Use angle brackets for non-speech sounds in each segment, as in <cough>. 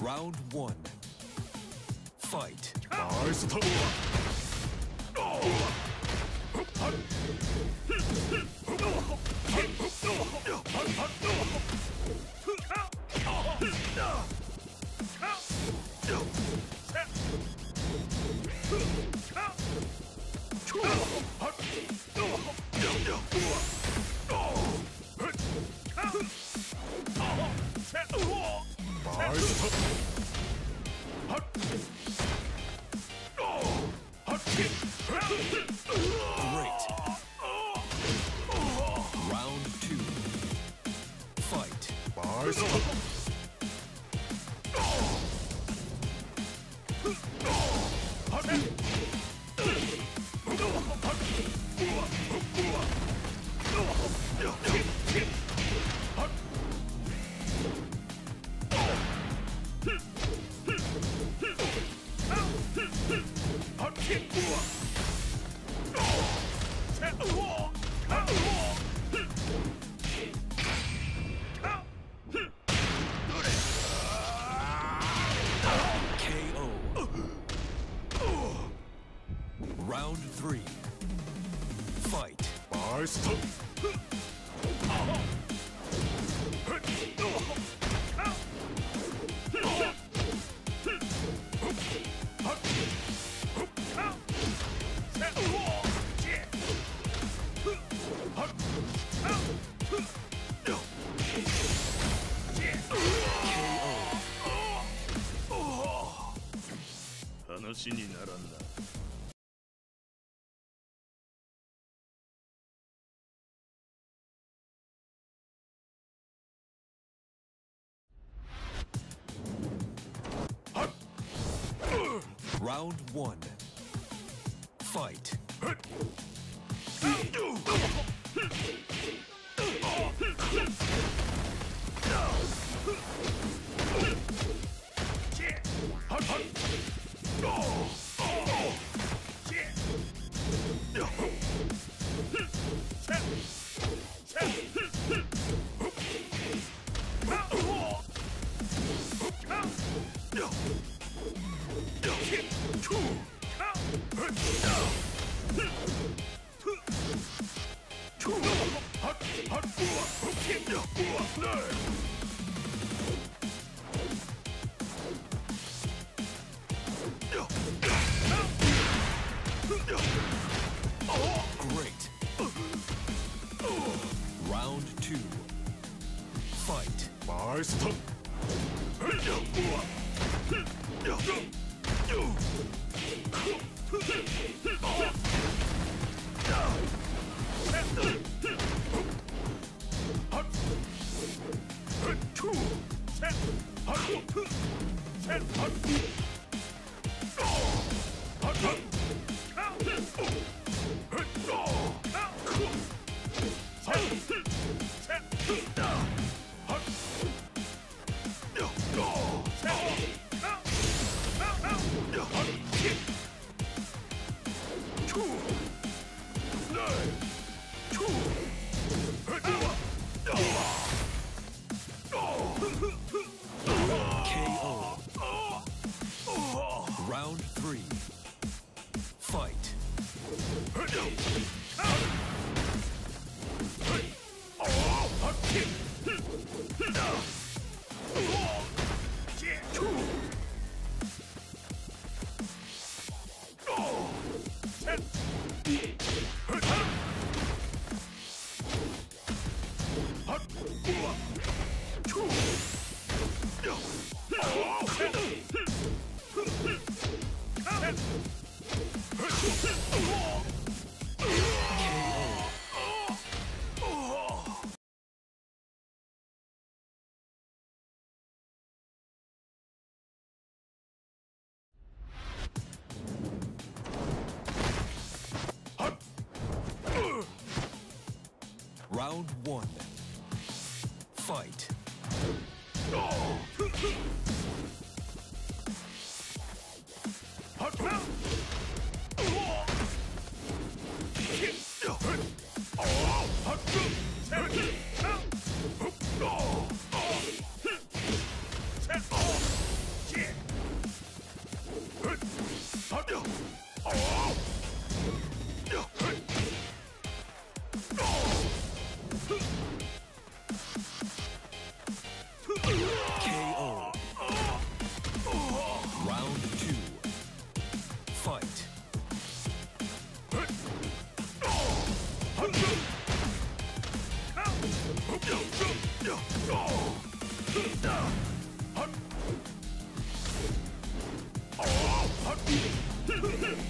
Round one. Fight. Great. Round two. Fight. First. 話にならんな Round one. Fight. Round one. Fight.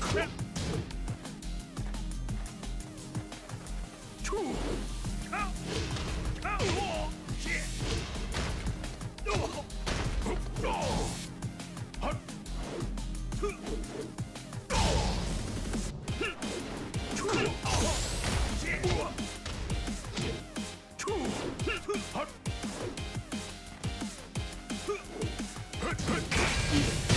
Crap! KO.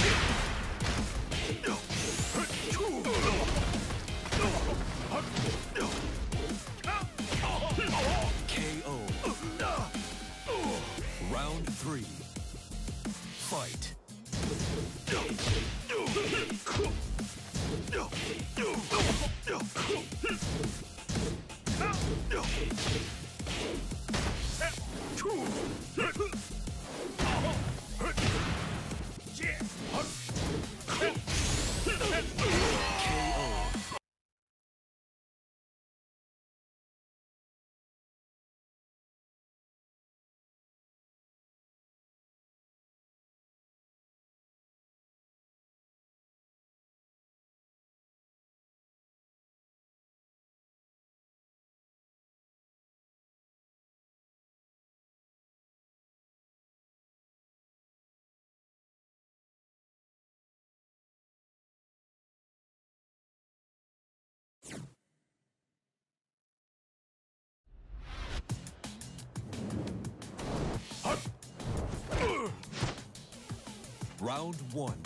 Round one.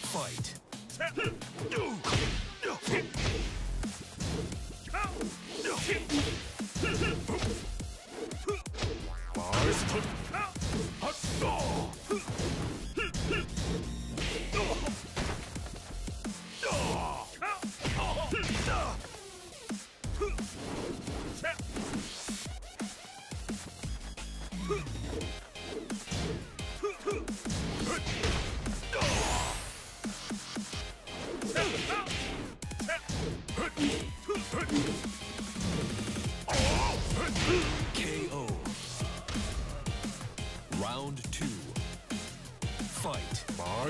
Fight. <laughs>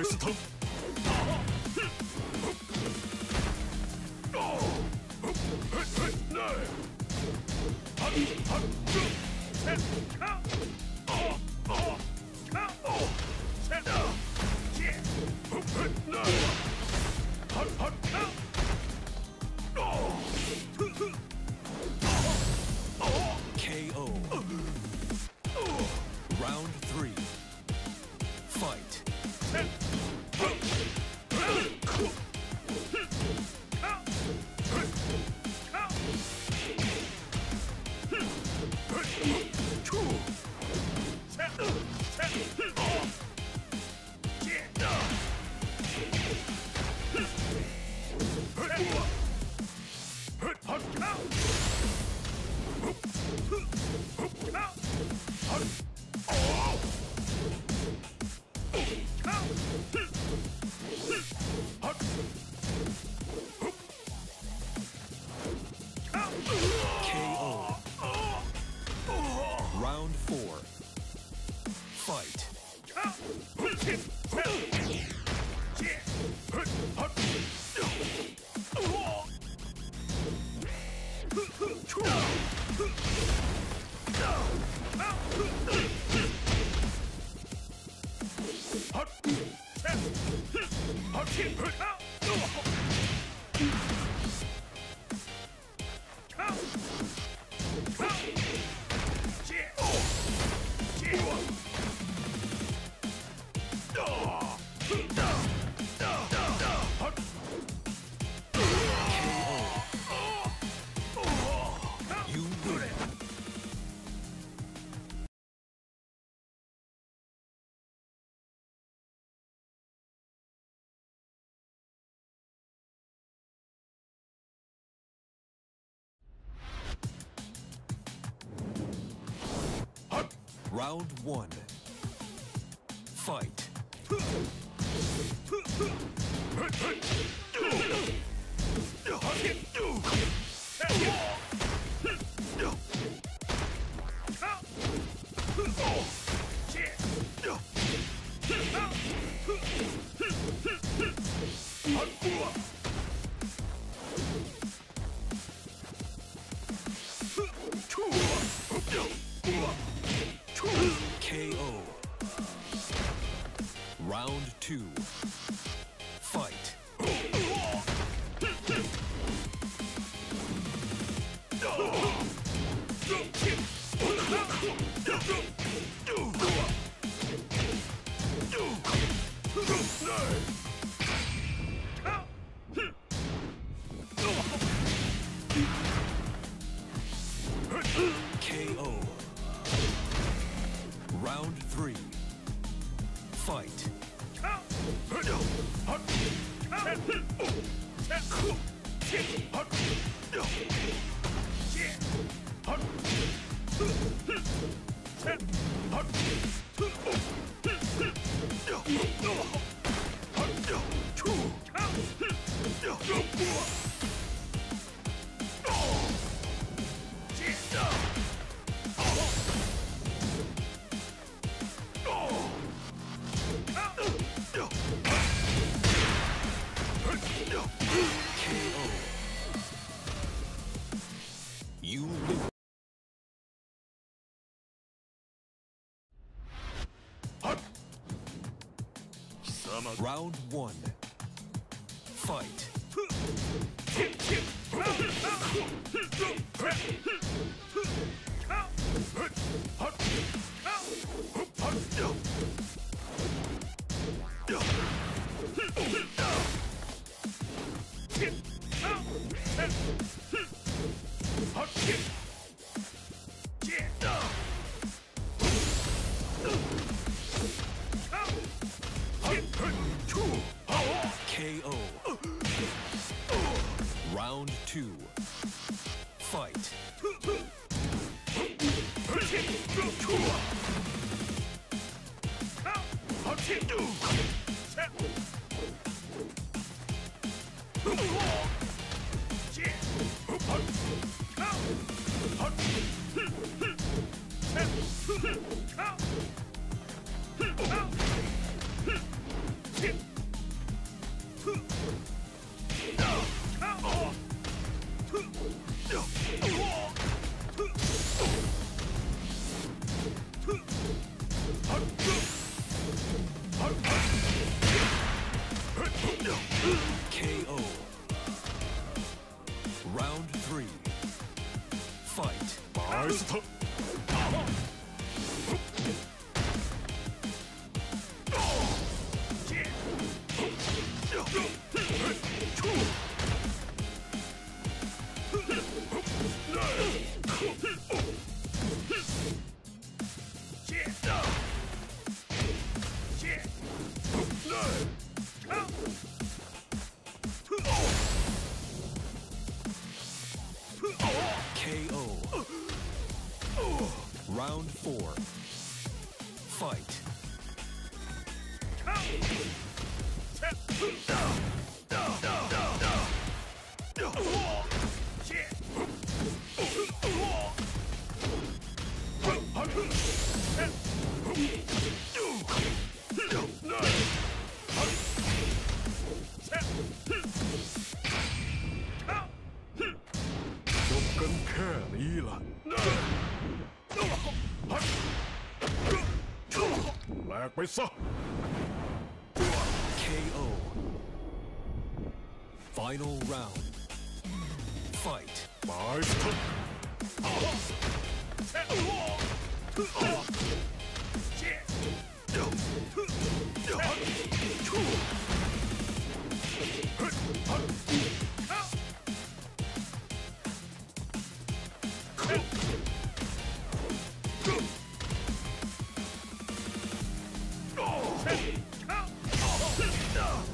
した。Round one. Fight. <laughs> Mortis! Round one. Fight. Two. Fight. KO. Round three. Fight. ナ就跟便宜了。กไปซะ KO. Final round. Fight. ตายซะ Oh!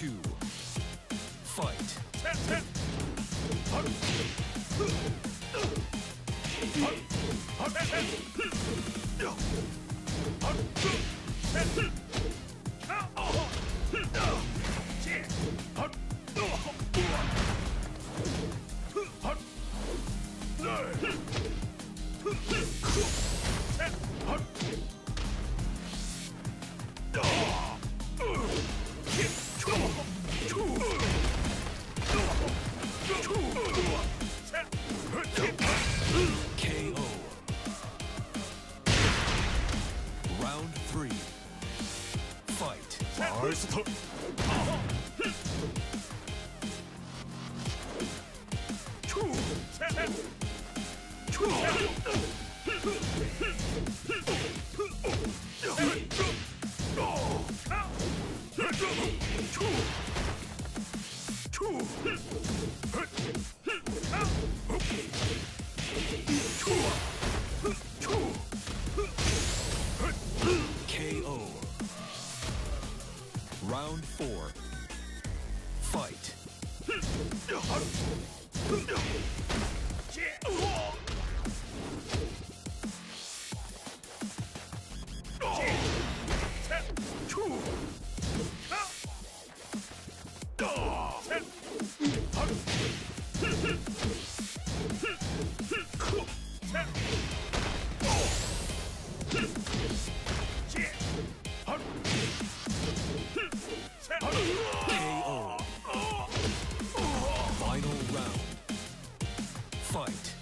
Two. Fight. 返 Round four. Fight. <laughs> Fight.